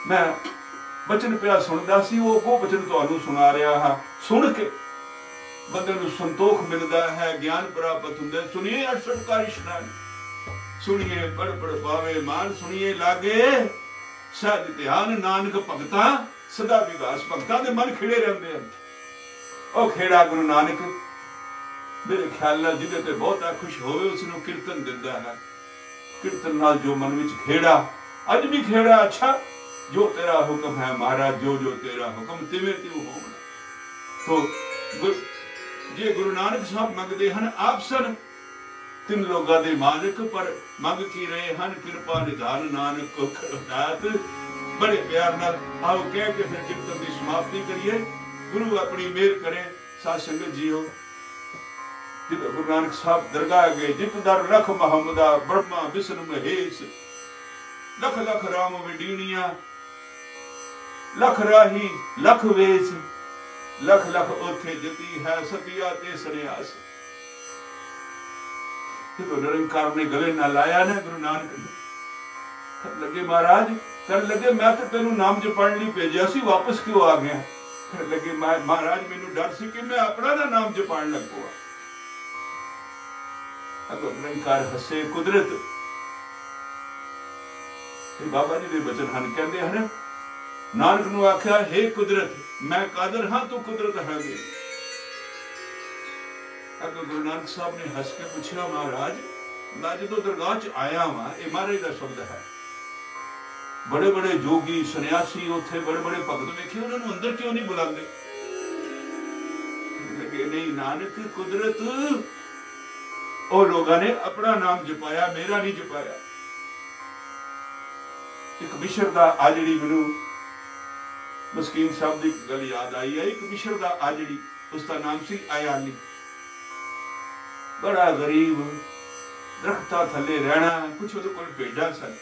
S1: ਮੈਂ ਬਚਨ ਪਿਆ ਸੁਣਦਾ ਸੀ, ਉਹ ਉਹ ਬਚਨ ਤੁਹਾਨੂੰ ਸੁਣਾ ਰਿਹਾ ਹਾਂ। ਸੁਣ ਕੇ ਬੰਦੇ ਨੂੰ ਸੰਤੋਖ ਮਿਲਦਾ ਹੈ, ਗਿਆਨ ਪ੍ਰਾਪਤ ਹੁੰਦਾ ਸੁਣੀਏ ਅਠਸਠਕਾਰ ਇਸ਼ਨਾਨ ਸੁਣੀਏ ਪੜ ਪੜ ਪਾਵੇ ਮਾਨ ਸੁਣੀਏ, ਲਾਗੇ। ਸਦ ਧਿਆਨ, ਨਾਨਕ ਭਗਤਾ। ਸਦਾ ਵਿਗਾਸ ਭਗਤਾਂ ਦੇ ਮਨ ਖਿੜੇ ਰਹਿੰਦੇ ਹਨ। ਉਹ ਖੇੜਾ ਗੁਰੂ ਨਾਨਕ, ਮੇਰੇ ਖਿਆਲ ਨਾਲ ਜਿਹਦੇ ਤੇ ਬਹੁਤਾ ਖੁਸ਼ ਹੋਵੇ ਉਸ ਨੂੰ ਕੀਰਤਨ ਦਿੰਦਾ ਹੈ। ਕੀਰਤਨ ਨਾਲ ਜੋ ਮਨ ਵਿੱਚ ਖੇੜਾ, ਅੱਜ ਵੀ ਖੇੜਾ ਅੱਛਾ, ਜੋ ਤੇਰਾ ਹੁਕਮ ਹੈ ਮਹਾਰਾਜ, ਜੋ ਜੋ ਤੇਰਾ ਹੁਕਮ, ਤਿਵੇਂ ਤਿਉ ਹੋਣਾ ਤੋ ਜੇ ਗੁਰੂ ਨਾਨਕ ਸਾਹਿਬ ਮੰਗਦੇ ਹਨ, ਆਪ ਸਨ। ਤਿੰਨ ਲੋਕਾਂ ਦੇ ਮਾਲਕ, ਪਰ ਮੰਗ ਕੀ ਰਹੇ ਹਨ? ਕਿਰਪਾ ਨਿਧਾਨ ਨਾਨਕ ਕੋ ਕਰਦਾਤ ਬੜੇ ਪਿਆਰ ਨਾਲ ਆਓ ਕਹਿ ਕੇ ਫਿਰ ਕੀਰਤਨ ਦੀ ਸਮਾਪਤੀ ਕਰੀਏ। ਗੁਰੂ ਆਪਣੀ ਮਿਹਰ ਕਰੇ ਸਾਧ ਸੰਗਤ ਜੀਓ। ਜਿਵੇਂ ਗੁਰੂ ਨਾਨਕ ਸਾਹਿਬ ਦਰਗਾਹ ਗਏ ਜਿਤ ਦਰ ਲਖ ਮੁਹੰਮਦਾ, ਬ੍ਰਹਮਾ, ਵਿਸ਼ਨ ਮਹੇਸ਼। ਲਖ ਲਖ ਰਾਮ ਵਿਡੀਣੀਆਂ ਲਖ ਰਾਹੀ, ਲਖ ਵੇਸ, ਲਖ ਲਖ ਉਥੇ ਜਤੀ ਹੈ ਸਤਿਆ ਤੇ ਸੰਨਿਆਸ। ਜਦੋਂ ਨਿਰੰਕਾਰ ਨੇ ਗਲੇ ਨਾਲ ਲਾਇਆ ਨਾ ਗੁਰੂ ਨਾਨਕ ਲੱਗੇ ਮਹਾਰਾਜ ਕਰਨ ਲੱਗੇ, ਮੈਂ ਤਾਂ ਤੈਨੂੰ ਨਾਮ ਜਪਣ ਲਈ ਭੇਜਿਆ ਸੀ, ਵਾਪਸ ਕਿਉਂ ਆ ਗਿਆ? ਕਰਨ ਲੱਗੇ, ਮਹਾ- ਮਹਾਰਾਜ, ਮੈਨੂੰ ਡਰ ਸੀ ਕਿ ਮੈਂ ਆਪਣਾ ਨਾ ਨਾਮ ਜਪਣ ਲੱਗੂਗਾ ਅਗਰ ਨਿਰੰਕਾਰ ਹੱਸੇ ਕੁਦਰਤ। ਇਹ ਬਾਬਾ ਜੀ ਦੇ ਬਚਨ ਹਨ, ਕਹਿੰਦੇ ਹਨ, ਨਾਨਕ ਨੂੰ ਆਖਿਆ हे ਕੁਦਰਤ, ਮੈਂ ਕਾਦਰ ਹਾਂ, ਤੂੰ ਕੁਦਰਤ ਹੈ ਮੇਰੀ ਅਗਰ ਗੁਰੂ ਨਾਨਕ ਸਾਹਿਬ ਨੇ ਹੱਸ ਕੇ ਪੁੱਛਿਆ, ਮਹਾਰਾਜ, ਮੈਂ ਜਦੋਂ ਦਰਗਾਹ 'ਚ ਆਇਆ ਵਾਂ, ਇਹ ਮਹਾਰਾਜ ਦਾ ਸ਼ਬਦ ਹੈ। ਬੜੇ ਬੜੇ ਜੋਗੀ ਸੰਨਿਆਸੀ ਉੱਥੇ ਬੜੇ ਬੜੇ ਭਗਤ ਵੇਖੇ, ਉਹਨਾਂ ਨੂੰ ਅੰਦਰ ਕਿਉਂ ਨਹੀਂ ਬੁਲਾਉਂਦੇ? ਲਗੇ ਨਹੀਂ ਨਾਨਕ, ਕੁਦਰਤ, ਉਹ ਲੋਕਾਂ ਨੇ ਆਪਣਾ ਨਾਮ ਜਪਾਇਆ, ਮੇਰਾ ਨਹੀਂ ਜਪਾਇਆ। ਇੱਕ ਮਿਸ਼ਰ ਦਾ ਆ ਜਿਹੜੀ ਮੈਨੂੰ ਮਸਕੀਨ ਸਾਹਿਬ ਦੀ ਗੱਲ ਯਾਦ ਆਈ ਹੈ, ਇੱਕ ਮਿਸ਼ਰ ਦਾ ਆ ਜਿਹੜੀ, ਉਸ ਦਾ ਨਾਮ ਸੀ ਆਯਾਨੀ ਬੜਾ ਗਰੀਬ, ਦਰਖਤਾਂ ਥੱਲੇ ਰਹਿਣਾ, ਕੁਛ ਉਹਦੇ ਕੋਲ ਭੇਡਾਂ ਸਨ।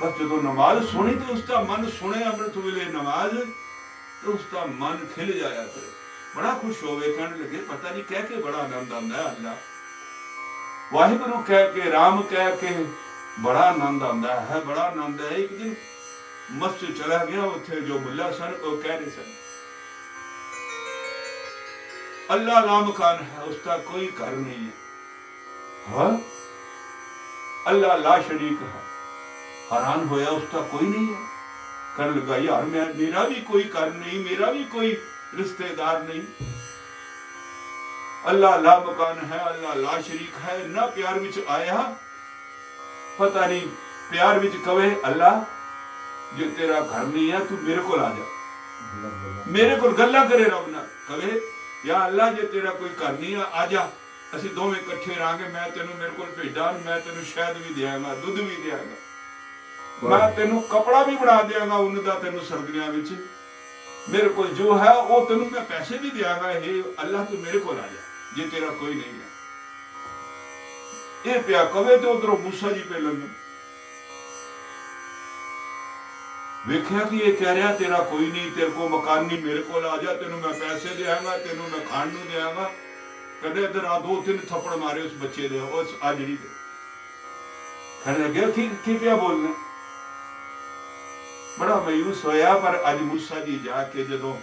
S1: ਬਸ ਜਦੋਂ ਨਮਾਜ਼ ਸੁਣੀ ਤੇ ਉਸ ਦਾ ਮਨ ਸੁਣੇ ਅੰਮ੍ਰਿਤ ਵੇਲੇ ਨਮਾਜ਼, ਤੇ ਉਸ ਦਾ ਮਨ ਖਿਲ ਜਾਇਆ ਕਰੇ। ਬੜਾ ਖੁਸ਼ ਹੋਵੇ ਕਹਿਣ ਲੱਗੇ, ਪਤਾ ਨਹੀਂ ਕਹਿ ਕੇ ਬੜਾ ਆਨੰਦ ਆਉਂਦਾ ਹੈ ਅੱਲਾ। ਵਾਹਿਗੁਰੂ ਕਹਿ ਕੇ, ਰਾਮ ਕਹਿ ਕੇ ਬੜਾ ਆਨੰਦ ਆਉਂਦਾ ਹੈ, ਬੜਾ ਆਨੰਦ ਹੈ। ਇੱਕ ਦਿਨ ਮਸਜਿਦ ਚਲਾ ਗਿਆ, ਉੱਥੇ ਜੋ ਮੁੱਲਾ ਸਨ, ਉਹ ਕਹਿ ਰਹੇ ਸਨ, ਅੱਲਾ ਲਾਮਕਾਨ ਹੈ, ਉਸ ਦਾ ਕੋਈ ਘਰ ਨਹੀਂ ਹੈ। ਹਾਂ? ਅੱਲਾ ਲਾ ਸ਼ਰੀਕ ਹੈ। ਹੈਰਾਨ ਹੋਇਆ ਉਸ ਦਾ ਕੋਈ ਨਹੀਂ ਹੈ। ਕਰਨ ਲੱਗਾ, ਯਾਰ, ਮੈਂ, ਮੇਰਾ ਵੀ ਕੋਈ ਘਰ ਨਹੀਂ, ਮੇਰਾ ਵੀ ਕੋਈ ਰਿਸ਼ਤੇਦਾਰ ਨਹੀਂ। ਅੱਲਾ ਲਾ ਮਕਾਨ ਹੈ ਅੱਲਾ ਲਾ ਸ਼ਰੀਕ ਹੈ ਨਾ ਪਿਆਰ ਵਿੱਚ ਆਇਆ। ਪਤਾ ਨਹੀਂ, ਪਿਆਰ ਵਿੱਚ ਕਵੇ ਅੱਲਾ ਜੇ ਤੇਰਾ ਘਰ ਨਹੀਂ ਹੈ, ਤੂੰ ਮੇਰੇ ਕੋਲ ਆ ਜਾ। ਮੇਰੇ ਕੋਲ ਗੱਲਾਂ ਕਰੇ ਰੱਬ ਨਾਲ। ਕਵੇ, ਯਾ ਅੱਲਾ ਜੇ ਤੇਰਾ ਕੋਈ ਘਰ ਨਹੀਂ ਆ ਆ ਜਾ। ਅਸੀਂ ਦੋਵੇਂ ਇਕੱਠੇ ਰਾਂਗੇ ਮੈਂ ਤੈਨੂੰ ਮੇਰੇ ਕੋਲ ਭੇਜਾਂ, ਮੈਂ ਤੈਨੂੰ ਸ਼ਹਿਦ ਵੀ ਦਿਆਂਗਾ, ਦੁੱਧ ਵੀ ਦਿਆਂਗਾ। ਮੈਂ ਤੈਨੂੰ ਕਪੜਾ ਵੀ ਬਣਾ ਦਿਆਂਗਾ, ਉਹਨਾਂ ਦਾ ਤੈਨੂੰ ਸਰਦੀਆਂ ਵਿੱਚ। ਮੇਰੇ ਕੋਲ ਜੋ ਹੈ, ਉਹ ਤੈਨੂੰ ਮੈਂ ਪੈਸੇ ਵੀ ਦਿਆਂਗਾ, ਇਹ ਅੱਲਾ ਤੂੰ ਮੇਰੇ ਕੋਲ ਆ ਜਾ, ਜੇ ਤੇਰਾ ਕੋਈ ਨਹੀਂ ਹੈ। ਇਹ ਪਿਆ ਕਵੇ ਤੇ ਉਧਰੋਂ ਮੂਸਾ ਜੀ ਪੇ ਲੰਘ ਵੇਖਿਆ ਕਿ ਇਹ ਕਹਿ ਰਿਹਾ, ਤੇਰਾ ਕੋਈ ਨਹੀਂ, ਤੇਰੇ ਕੋ ਮਕਾਨ ਨਹੀਂ, ਮੇਰੇ ਕੋਲ ਆ ਜਾ, ਤੈਨੂੰ ਮੈਂ ਪੈਸੇ ਦੇਵਾਂਗਾ ਤੈਨੂੰ ਮੈਂ ਖਾਣ ਨੂੰ ਦੇਵਾਂਗਾ ਕਦੇ ਇਧਰ ਆ, ਦੋ ਤਿੰਨ ਥੱਪੜ ਮਾਰੇ ਉਸ ਬੱਚੇ ਦੇ, ਉਸ ਆ ਜਿਹੜੀ ਦੇ। ਕਹਿਣ ਲੱਗੇ ਕੀ ਕੀ ਪਿਆ ਬੋਲਣਾ। ਬੜਾ ਮਾਯੂਸ ਹੋਇਆ, ਪਰ ਅੱਜ ਮੂਸਾ ਜੀ ਜਾ ਕੇ ਜਦੋਂ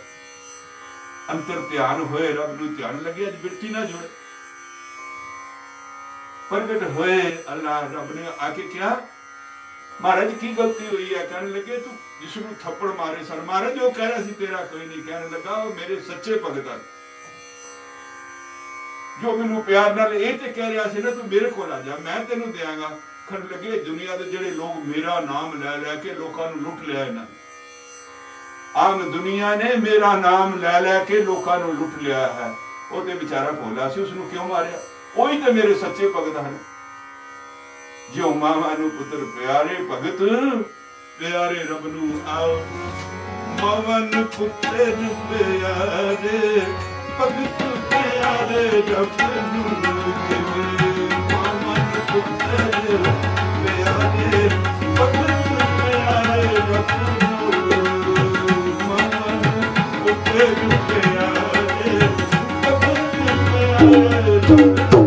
S1: ਅੰਤਰ ਧਿਆਨ ਹੋਏ, ਰੱਬ ਨੂੰ ਧਿਆਨ ਲੱਗੇ ਅੱਜ ਬਿਰਤੀ ਨਾ ਜੁੜੇ। ਪ੍ਰਗਟ ਹੋਏ ਅੱਲਾ ਰੱਬ ਨੇ ਆ ਕੇ ਕਿਹਾ, ਮਹਾਰਾਜ, ਕੀ ਗਲਤੀ ਹੋਈ ਹੈ? ਕਹਿਣ ਲੱਗੇ, ਤੂੰ ਜਿਸ ਨੂੰ ਥੱਪੜ ਮਾਰੇ ਸਨ। ਮਹਾਰਾਜ, ਉਹ ਕਹਿ ਰਿਹਾ ਸੀ, ਤੇਰਾ ਕੋਈ ਨਹੀਂ। ਕਹਿਣ ਲੱਗਾ, ਉਹ ਮੇਰੇ ਸੱਚੇ ਭਗਤ ਹਨ। ਜੋ ਮੈਨੂੰ ਪਿਆਰ ਨਾਲ ਇਹ ਤੇ ਕਹਿ ਰਿਹਾ ਸੀ ਨਾ, ਤੂੰ ਮੇਰੇ ਕੋਲ ਆ ਜਾ, ਮੈਂ ਤੈਨੂੰ ਦਿਆਂਗਾ। ਖੜ ਲੱਗੇ, ਦੁਨੀਆ ਦੇ ਜਿਹੜੇ ਲੋਕ ਮੇਰਾ ਨਾਮ ਲੈ ਲੈ ਕੇ ਲੋਕਾਂ ਨੂੰ ਲੁੱਟ ਲਿਆ ਇਹਨਾਂ ਨੇ। ਆਮ ਦੁਨੀਆ ਨੇ ਮੇਰਾ ਨਾਮ ਲੈ ਲੈ ਕੇ ਲੋਕਾਂ ਨੂੰ ਲੁੱਟ ਲਿਆ ਹੈ। ਉਹ ਤੇ ਵਿਚਾਰਾ ਭੋਲਾ ਸੀ ਉਸ ਨੂੰ ਕਿਉਂ ਮਾਰਿਆ? ਉਹੀ ਤੇ ਮੇਰੇ ਸੱਚੇ ਭਗਤ ਹਨ। ਜਿਉ ਮਾਮਾ ਨੂੰ ਪੁੱਤਰ ਪਿਆਰੇ ਭਗਤ, ਪਿਆਰੇ ਰੱਬ ਨੂੰ ਆਓ। ਮਵਨ ਪੁੱਤਰ ਪਿਆਰੇ ਭਗਤ, ਪਿਆਰੇ ਰੱਬ ਨੂੰ ਮਵਨ ਪੁੱਤਰ ਪਿਆਰੇ ਰੱਬ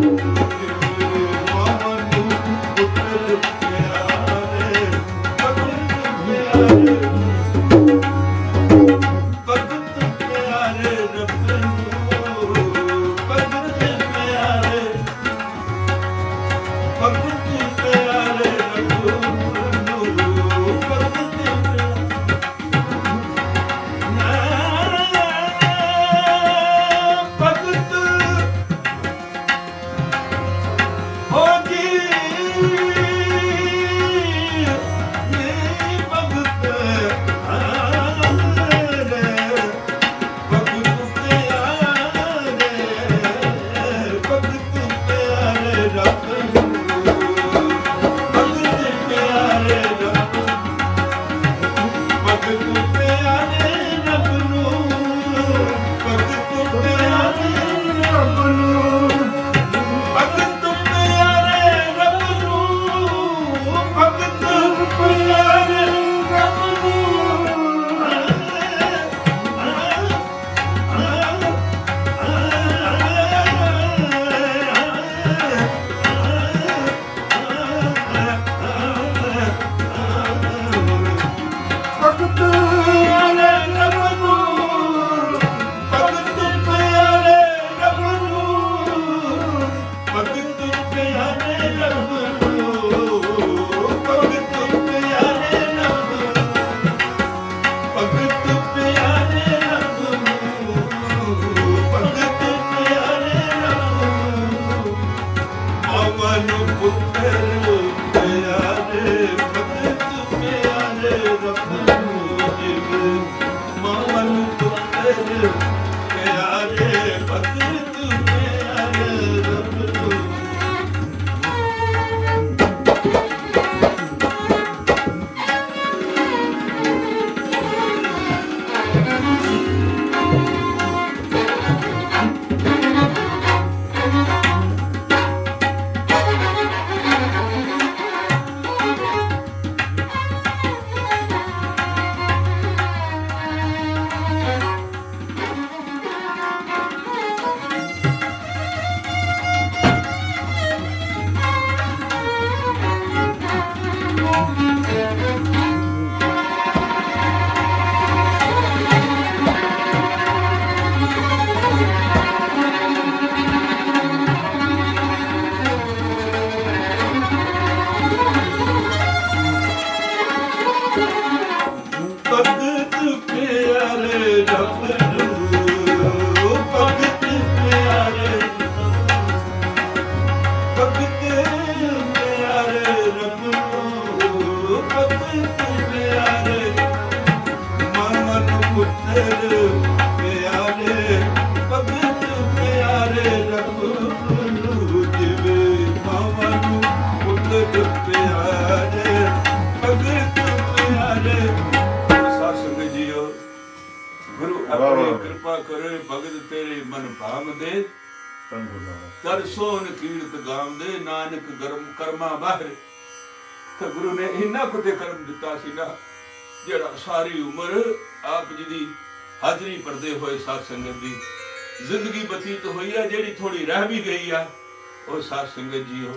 S1: ਸੰਗਤ ਜੀ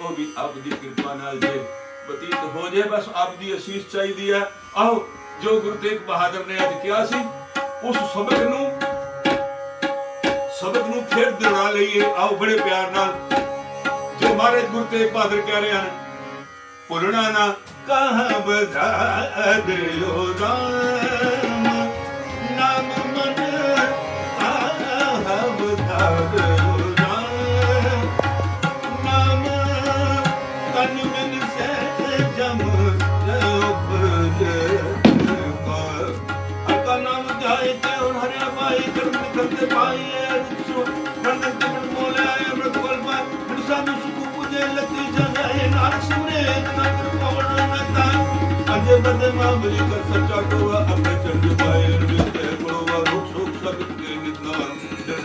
S1: ਉਹ ਵੀ ਆਪ ਦੀ ਕਿਰਪਾ ਨਾਲ ਜੇ ਬਤੀਤ ਹੋ ਜੇ, ਬਸ ਆਪ ਦੀ ਅਸੀਸ ਚਾਹੀਦੀ ਆ ਆਓ, ਜੋ ਗੁਰੂ ਤੇਗ ਬਹਾਦਰ ਨੇ ਅੱਜ ਕਿਹਾ ਸੀ, ਉਸ ਸਬਕ ਨੂੰ ਸਬਕ ਨੂੰ ਫੇਰ ਦੁਹਰਾ ਲਈਏ। ਆਓ, ਬੜੇ ਪਿਆਰ ਨਾਲ, ਜੋ ਮਹਾਰਾਜ ਗੁਰੂ ਤੇਗ ਬਹਾਦਰ ਕਹਿ ਰਹੇ ਹਨ ਪੁਰਣਾ ਨਾ, ਕਹਾਂ ਬਜ਼ਾ ਦਿਓ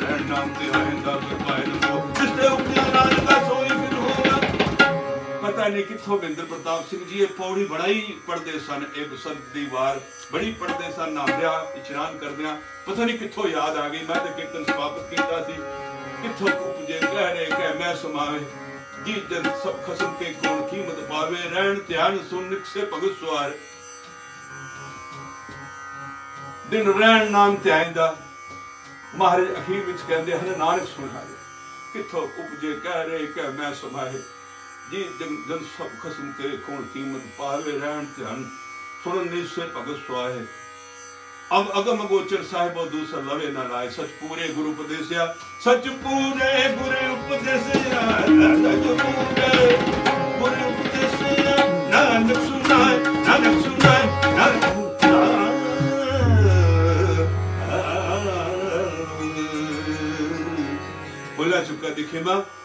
S1: ਰਹਿਣ ਨਾਮ ਤੇ ਆਇੰਦਾ ਬਰਪਾਏ ਨੋ ਜਿਸ ਤੇ ਉਪਦਿਆ ਨਾਨਕਾ ਸੋਈ ਫਿਰ ਹੋਗਾ ਪਤਾ ਕਿੱਥੋਂ ਬਿੰਦਰ ਪ੍ਰਤਾਪ ਸਿੰਘ ਜੀ? ਇਹ ਪੌੜੀ ਬੜਾ ਹੀ ਪੜਦੇ ਸਨ, ਇਹ ਬਸੰਤ ਦੀ ਵਾਰ ਬੜੀ ਪੜਦੇ ਸਨ ਨਾਂਦਿਆ ਇਸ਼ਨਾਨ ਕਰਦਿਆਂ। ਪਤਾ ਨਹੀਂ ਕਿੱਥੋਂ ਯਾਦ ਆ ਗਈ, ਮੈਂ ਤੇ ਕੀਰਤਨ ਸਮਾਪਤ ਕੀਤਾ ਸੀ। ਕਿੱਥੋਂ ਉਪਜੇ ਕਹਿ, ਮੈਂ ਸਮਾਵੇ। ਜੀ ਜਨ ਸਭ ਖਸਮ ਕੇ ਕੋਣ ਕੀਮਤ ਪਾਵੇ, ਰਹਿਣ ਧਿਆਨ ਸੁਨ ਨਿਕਸੇ ਭਗਤ ਸਵਾਰ ਦਿਨ ਰਹਿਣ ਨਾਮ ਧਿਆਇਂਦਾ। ਮਹਾਰਾਜ ਅਖੀਰ ਵਿੱਚ ਕਹਿੰਦੇ ਹਨ, ਨਾਨਕ ਸੁਣਾਵੇ ਕਿੱਥੋਂ ਉਪਜੇ, ਕਹਿ ਰਹੇ ਕਿ ਮੈਂ ਸਮਾਏ। ਜੀ, ਜਨ ਜਨ ਸਭ ਖਸਮ ਕੇ ਕੋਣ ਕੀਮਤ ਪਾਵੇ ਰਹਿਣ ਧਿਆਨ ਸੁਣਨ ਨਿਸੇ ਭਗਤ ਸਵਾਏ ਅਬ ਅਗਮ ਗੋਚਰ ਸਾਹਿਬੋ ਦੂਸਰ ਲਵੇ ਨਾ ਲਾਏ ਸਚ ਪੂਰੇ ਗੁਰੂ ਉਪਦੇਸਿਆ, ਸਚ ਪੂਰੇ ਗੁਰੂ ਉਪਦੇਸਿਆ, ਸਚ ਪੂਰੇ ਗੁਰੂ ਉਪਦੇਸਿਆ, ਨਾਨਕ ਸੁਨਾਏ ਨਾਨਕ ਸੁਨਾਏ ਨਾਨਕ ਸੁਨਾਏ ਬੋਲਾ ਚੁੱਕਾ ਦਿਖੇਮਾ